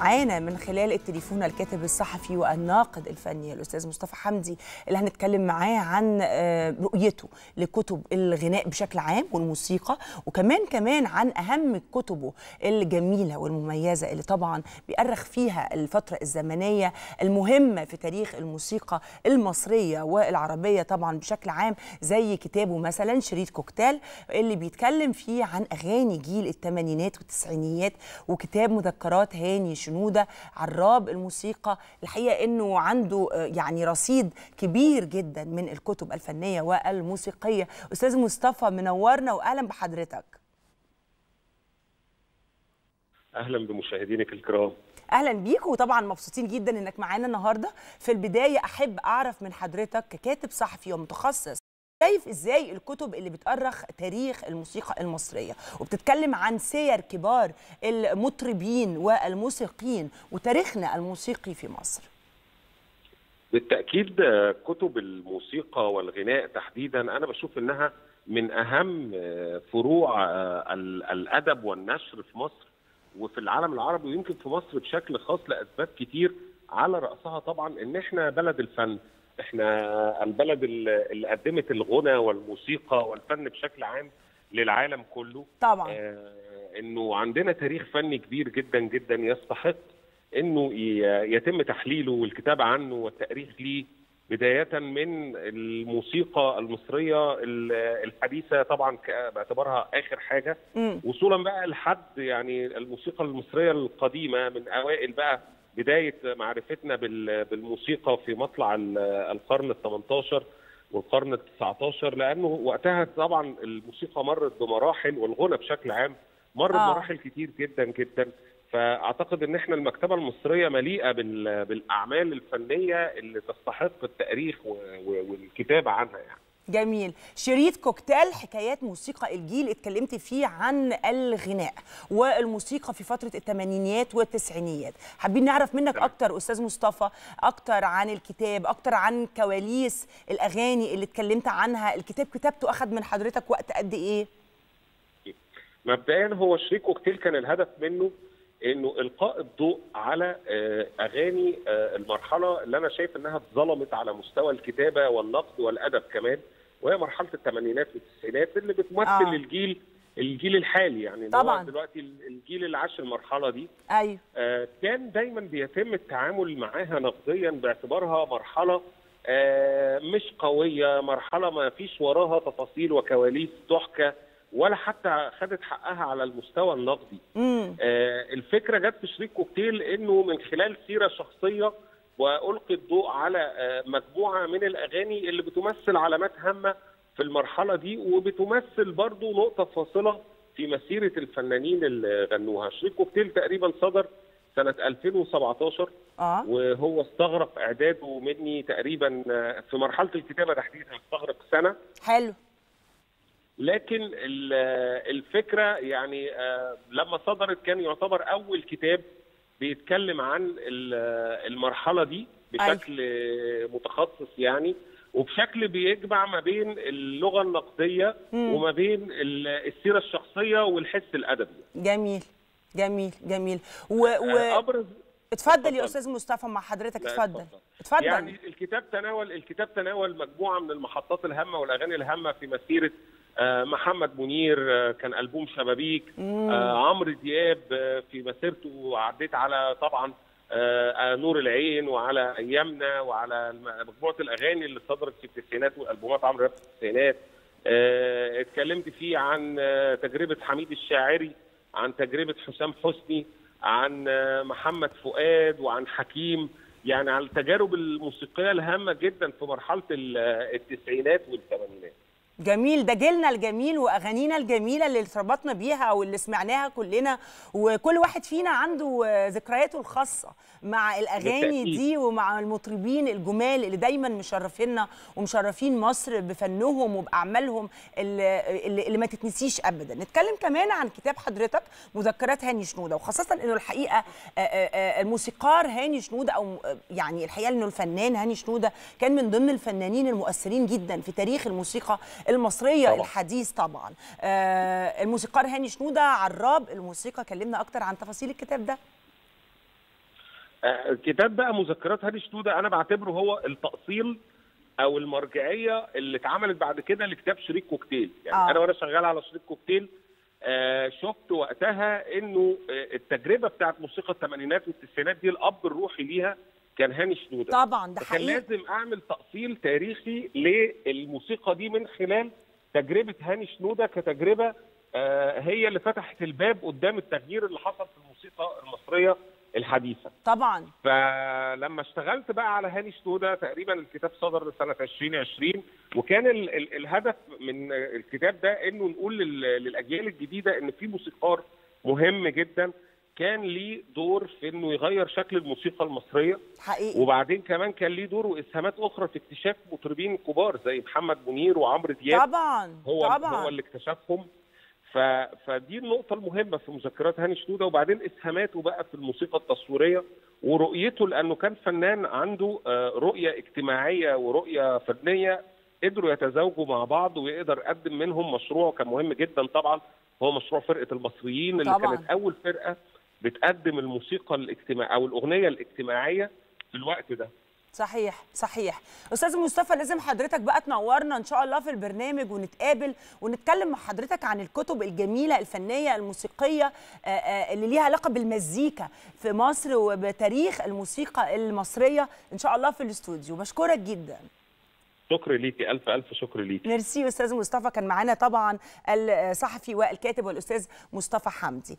معانا من خلال التليفون الكاتب الصحفي والناقد الفني الأستاذ مصطفى حمدي اللي هنتكلم معاه عن رؤيته لكتب الغناء بشكل عام والموسيقى وكمان كمان عن أهم كتبه الجميلة والمميزة اللي طبعا بيأرخ فيها الفترة الزمنية المهمة في تاريخ الموسيقى المصرية والعربية طبعا بشكل عام زي كتابه مثلا شريط كوكتيل اللي بيتكلم فيه عن أغاني جيل الثمانينات والتسعينيات وكتاب مذكرات هاني شنودة عراب الموسيقى. الحقيقة إنه عنده يعني رصيد كبير جدا من الكتب الفنية والموسيقية. أستاذ مصطفى منورنا واهلا بحضرتك. أهلا بمشاهدينك الكرام. أهلا بيك وطبعا مبسوطين جدا إنك معانا النهارده. في البداية أحب أعرف من حضرتك ككاتب صحفي ومتخصص شايف إزاي الكتب اللي بتأرخ تاريخ الموسيقى المصرية وبتتكلم عن سير كبار المطربين والموسيقيين وتاريخنا الموسيقي في مصر؟ بالتأكيد كتب الموسيقى والغناء تحديدا أنا بشوف إنها من أهم فروع الأدب والنشر في مصر وفي العالم العربي ويمكن في مصر بشكل خاص لأسباب كتير على رأسها طبعا إن إحنا بلد الفن إحنا البلد اللي قدمت الغنى والموسيقى والفن بشكل عام للعالم كله. طبعا. آه إنه عندنا تاريخ فني كبير جدا جدا يستحق إنه يتم تحليله والكتابه عنه والتأريخ ليه. بداية من الموسيقى المصرية الحديثة طبعا باعتبارها آخر حاجة. م. وصولا بقى لحد يعني الموسيقى المصرية القديمة من أوائل بقى بداية معرفتنا بالموسيقى في مطلع القرن ال 18 والقرن ال 19 لأنه وقتها طبعا الموسيقى مرت بمراحل والغنى بشكل عام مر آه. بمراحل كتير جدا جدا فأعتقد إن إحنا المكتبة المصرية مليئة بالأعمال الفنية اللي تستحق التأريخ والكتابة عنها يعني. جميل. شريط كوكتيل حكايات موسيقى الجيل اتكلمت فيه عن الغناء والموسيقى في فترة الثمانينيات والتسعينيات. حابين نعرف منك أكتر أستاذ مصطفى أكتر عن الكتاب أكتر عن كواليس الأغاني اللي اتكلمت عنها. الكتاب كتابته أخذ من حضرتك وقت قد إيه؟ مبدئيا هو شريط كوكتيل كان الهدف منه إنه إلقاء الضوء على أغاني المرحلة اللي أنا شايف إنها اتظلمت على مستوى الكتابة والنقد والأدب كمان وهي مرحلة الثمانينات والتسعينات اللي بتمثل آه. الجيل الجيل الحالي يعني طبعا. دلوقتي الجيل اللي عاش المرحلة دي. أيوه. آه كان دايما بيتم التعامل معاها نقديا باعتبارها مرحلة آه مش قوية مرحلة ما فيش وراها تفاصيل وكواليس تحكى ولا حتى خدت حقها على المستوى النقدي. آه الفكرة جت في شريك كوكتيل إنه من خلال سيرة شخصية والقي الضوء على آه مجموعة من الأغاني اللي بتمثل علامات هامة في المرحلة دي وبتمثل برضو نقطة فاصلة في مسيرة الفنانين اللي غنوها. شريك كوكتيل تقريبا صدر سنة 2017 آه. وهو استغرق إعداده مني تقريبا آه، في مرحلة الكتابة تحديدا استغرق سنة. حلو. لكن ال- الفكرة يعني آه، لما صدرت كان يعتبر أول كتاب بيتكلم عن ال- المرحلة دي بشكل متخصص يعني وبشكل بيجمع ما بين اللغة النقدية مم. وما بين ال- السيرة الشخصية والحس الأدبي جميل جميل جميل و... آه، و... ابرز اتفضل يا. أستاذ مصطفى مع حضرتك اتفضل اتفضل. يعني الكتاب تناول الكتاب تناول مجموعة من المحطات الهامة والأغاني الهامة في مسيرة محمد منير آه، كان ألبوم شبابيك. آه، عمرو دياب آه، في مسيرته عديت على طبعا آه، آه، نور العين وعلى أيامنا وعلى مجموعة الأغاني اللي صدرت في التسعينات وألبومات عمرو دياب في التسعينات. آه، اتكلمت فيه عن آه، تجربة حميد الشاعري عن تجربة حسام حسني عن آه، محمد فؤاد وعن حكيم. يعني عن التجارب الموسيقية الهامة جدا في مرحلة ال- التسعينات والثمانينات. جميل ده جيلنا الجميل وأغانينا الجميلة اللي ارتبطنا بيها واللي سمعناها كلنا وكل واحد فينا عنده ذكرياته الخاصة مع الأغاني بالتأكيد. دي ومع المطربين الجمال اللي دايما مشرفينا ومشرفين مصر بفنهم وبأعمالهم اللي, اللي ما تتنسيش ابدا نتكلم كمان عن كتاب حضرتك مذكرات هاني شنودة وخاصة إنه الحقيقة الموسيقار هاني شنودة أو يعني الحقيقة إنه الفنان هاني شنودة كان من ضمن الفنانين المؤثرين جدا في تاريخ الموسيقى المصرية طبعا. الحديث طبعا آه، الموسيقار هاني شنودة عراب الموسيقى كلمنا أكتر عن تفاصيل الكتاب ده آه، كتاب بقى مذكرات هاني شنودة أنا بعتبره هو التأصيل أو المرجعية اللي اتعملت بعد كده لكتاب شريك كوكتيل يعني آه. أنا وأنا شغال على شريك كوكتيل آه، شفت وقتها إنه آه، التجربة بتاعت موسيقى الثمانينات والتسعينات دي الأب الروحي ليها كان هاني شنودة. طبعا ده كان حقيقي. لازم أعمل تأصيل تاريخي للموسيقى دي من خلال تجربة هاني شنودة كتجربة آه، هي اللي فتحت الباب قدام التغيير اللي حصل في الموسيقى المصرية الحديثة. طبعا. فلما اشتغلت بقى على هاني شنودة تقريبا الكتاب صدر سنه 2020 وكان ال ال الهدف من الكتاب ده إنه نقول لل- للأجيال الجديدة إن في موسيقار مهم جدا. كان ليه دور في إنه يغير شكل الموسيقى المصرية. حقيقي. وبعدين كمان كان ليه دور وإسهامات أخرى في اكتشاف مطربين كبار زي محمد منير وعمرو دياب. طبعا هو طبعا. هو اللي اكتشفهم. ف... فدي النقطة المهمة في مذكرات هاني شنودة. وبعدين إسهاماته بقى في الموسيقى التصويرية. ورؤيته لأنه كان فنان عنده آه، رؤية اجتماعية ورؤية فنية قدروا يتزاوجوا مع بعض ويقدر يقدم منهم مشروع كان مهم جدا طبعا. هو مشروع فرقة المصريين اللي طبعاً. كانت أول فرقة بتقدم الموسيقى الاجتماع أو الأغنية الاجتماعية في الوقت ده. صحيح صحيح. أستاذ مصطفى لازم حضرتك بقى تنورنا إن شاء الله في البرنامج ونتقابل ونتكلم مع حضرتك عن الكتب الجميلة الفنية الموسيقية آه، آه، اللي ليها علاقة بالمزيكا في مصر وبتاريخ الموسيقى المصرية إن شاء الله في الاستوديو. بشكرك جدا. شكر ليكي ألف ألف شكر ليكي. ميرسي أستاذ مصطفى. كان معانا طبعا الصحفي والكاتب والاستاذ مصطفى حمدي.